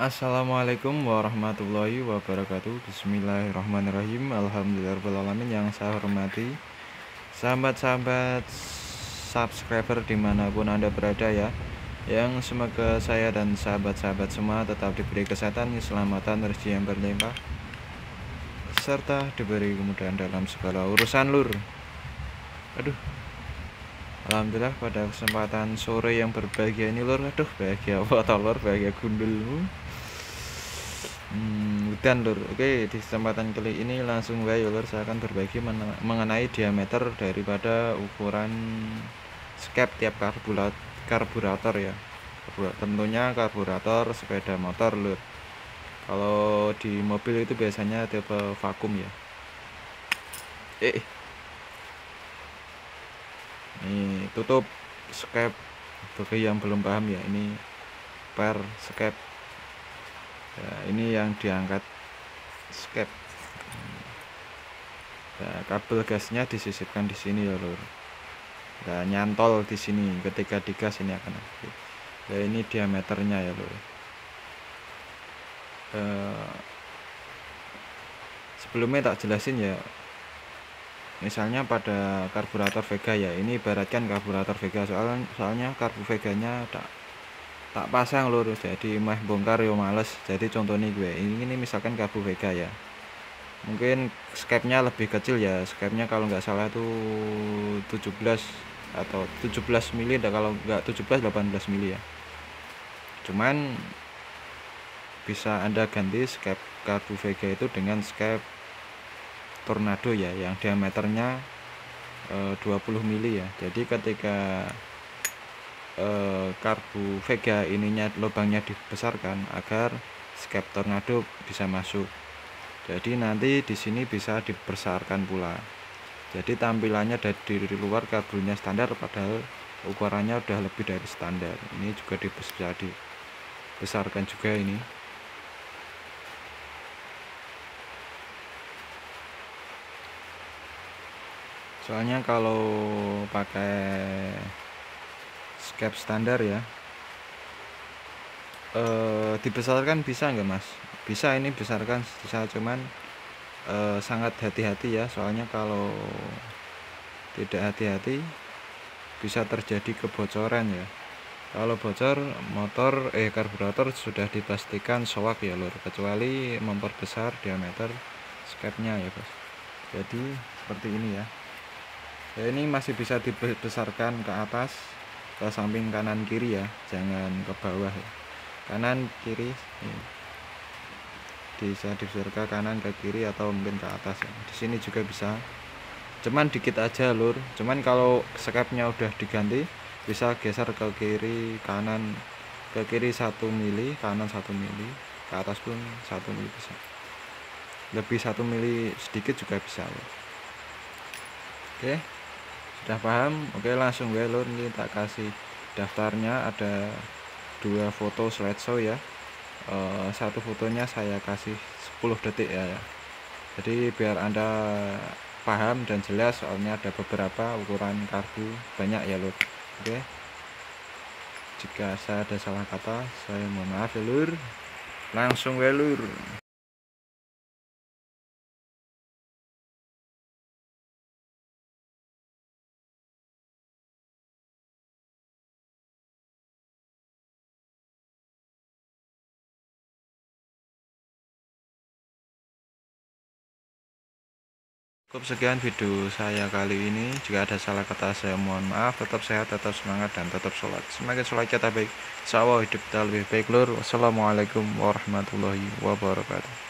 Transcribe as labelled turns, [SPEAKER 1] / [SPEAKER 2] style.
[SPEAKER 1] Assalamualaikum warahmatullahi wabarakatuh. Bismillahirrahmanirrahim. Alhamdulillahirrahmanirrahim Yang saya hormati. Sahabat-sahabat Subscriber di mana pun anda berada ya. Yang semoga saya dan sahabat-sahabat semua Tetap diberi kesehatan, keselamatan, rezeki yang berlimpah Serta diberi kemudahan dalam segala urusan lur. Aduh. Alhamdulillah pada kesempatan sore yang berbahagia ini lur. Aduh bahagia apa lur? Bahagia gundul Hmm, hutan lur. Oke, di kesempatan kali ini langsung ya lur saya akan berbagi mengenai diameter daripada ukuran skep tiap karburator, karburator ya. Tentunya karburator sepeda motor lur. Kalau di mobil itu biasanya tipe vakum ya. Eh. Ini tutup skep bagi yang belum paham ya, ini per skep ya, ini yang diangkat skep. Ya, kabel gasnya disisipkan di sini ya lur. Ya, nyantol di sini. Ketika digas ini akan aktif ya ini diameternya ya lur. Ya, sebelumnya tak jelasin ya. Misalnya pada karburator Vega ya ini ibaratkan karburator Vega. Soal soalnya karbu Veganya tak tak pasang lur jadi mah bongkar yo males. Jadi contoh nih gue ini, misalkan karbu Vega ya. Mungkin skepnya lebih kecil ya. Skepnya kalau nggak salah tuh 17 atau 17 mili dan kalau nggak 17 18 mili ya. Cuman bisa anda ganti skep karbu Vega itu dengan skep tornado ya yang diameternya e, eh, 20 mili ya. Jadi ketika eh, karbu Vega ininya lubangnya dibesarkan agar skep tornado bisa masuk. Jadi nanti di sini bisa dibesarkan pula. Jadi tampilannya dari luar karbunya standar padahal ukurannya udah lebih dari standar. Ini juga bisa dibesarkan juga ini. Soalnya kalau pakai cap standar ya. E, dibesarkan bisa nggak mas? Bisa ini besarkan bisa cuman e, sangat hati-hati ya. Soalnya kalau tidak hati-hati bisa terjadi kebocoran ya. Kalau bocor motor eh karburator sudah dipastikan soak ya lur. Kecuali memperbesar diameter skepnya ya bos jadi seperti ini ya. Ya ini masih bisa dibesarkan ke atas ke samping kanan kiri ya jangan ke bawah ya. Kanan kiri ya. bisa dibesar ke kanan ke kiri atau mungkin ke atas ya. Di sini juga bisa. Cuman dikit aja lur. Cuman kalau skepnya udah diganti bisa geser ke kiri kanan ke kiri satu mili kanan satu mili ke atas pun satu mili bisa. Lebih satu mili sedikit juga bisa lur. oke sudah paham? Oke langsung gue lur. Ini tak kasih daftarnya. Ada dua foto slideshow ya. E, satu fotonya saya kasih 10 detik ya, ya. Jadi biar anda paham dan jelas soalnya ada beberapa ukuran karbu banyak ya lur. Oke. Jika saya ada salah kata saya mohon maaf ya lur. Langsung welur Cukup sekian video saya kali ini. Jika ada salah kata saya mohon maaf. Tetap sehat, tetap semangat, dan tetap sholat. Semakin sholat kita baik. Sawah hidup kita lebih baik lur. Wassalamualaikum warahmatullahi wabarakatuh.